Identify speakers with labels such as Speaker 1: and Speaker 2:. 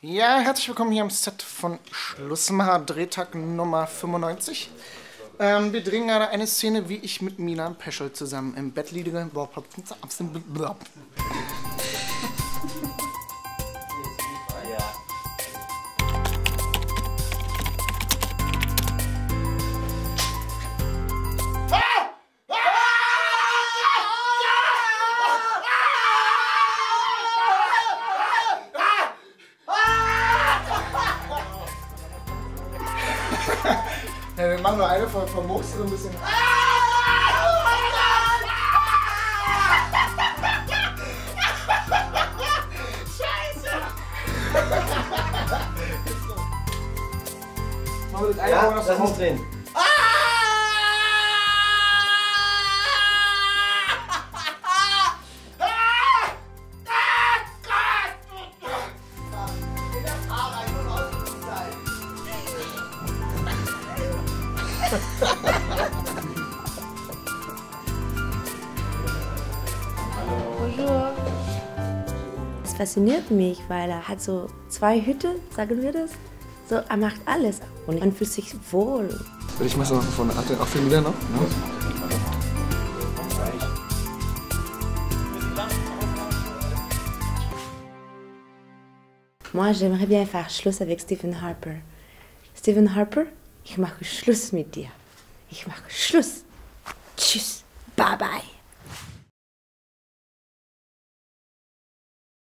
Speaker 1: Ja, herzlich willkommen hier am Set von Schlussmacher, Drehtag Nummer 95. Ähm, wir drehen gerade eine Szene, wie ich mit Mina Peschel zusammen im Bett liege. Ja, wir machen nur eine von, von Mux, so ein bisschen. Machen wir das eine
Speaker 2: Ja, lass uns drehen.
Speaker 3: Bonjour. Es fasziniert mich, weil er hat so zwei Hüte, sagen wir das. So, er macht alles und man fühlt sich wohl.
Speaker 1: Ich mach's noch von Arte, auch für wieder noch.
Speaker 3: Moi, j'aimerais bien faire Schluss avec Stephen Harper. Stephen Harper, ich mache Schluss mit dir. Ich mache Schluss. Tschüss. Bye bye.